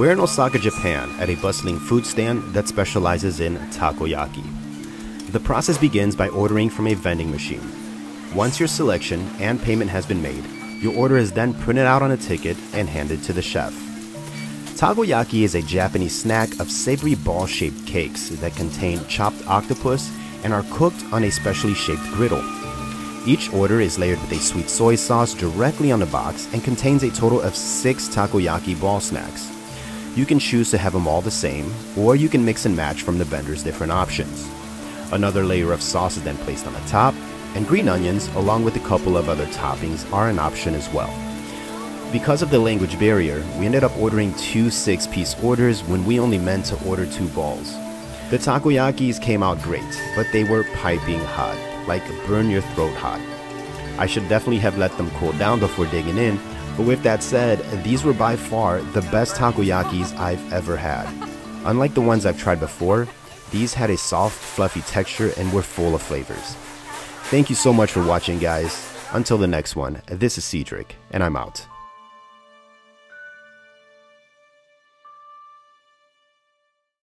We're in Osaka, Japan, at a bustling food stand that specializes in takoyaki. The process begins by ordering from a vending machine. Once your selection and payment has been made, your order is then printed out on a ticket and handed to the chef. Takoyaki is a Japanese snack of savory ball shaped cakes that contain chopped octopus and are cooked on a specially shaped griddle. Each order is layered with a sweet soy sauce directly on the box and contains a total of six takoyaki ball snacks. You can choose to have them all the same, or you can mix and match from the vendor's different options. Another layer of sauce is then placed on the top, and green onions, along with a couple of other toppings, are an option as well. Because of the language barrier, we ended up ordering two six piece orders when we only meant to order two balls. The takoyakis came out great, but they were piping hot, like burn your throat hot. I should definitely have let them cool down before digging in, but with that said, these were by far the best takoyakis I've ever had. Unlike the ones I've tried before, these had a soft, fluffy texture and were full of flavors. Thank you so much for watching, guys. Until the next one, this is Cedric, and I'm out.